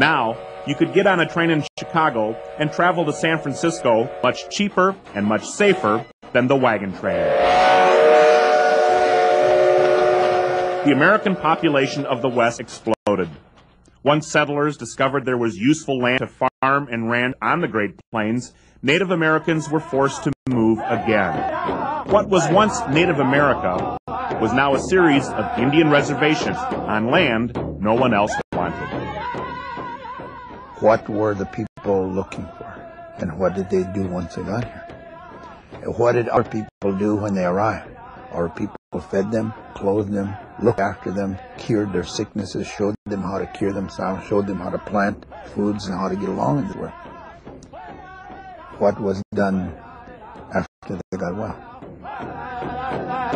Now, you could get on a train in Chicago and travel to San Francisco much cheaper and much safer than the wagon train. The American population of the West exploded. Once settlers discovered there was useful land to farm and ranch on the Great Plains, Native Americans were forced to move again. What was once Native America was now a series of Indian reservations on land no one else wanted. What were the people looking for? And what did they do once they got here? What did our people do when they arrived? Our people fed them, clothed them, looked after them, cured their sicknesses, showed them how to cure themselves, showed them how to plant foods and how to get along in the world. What was done after they got well?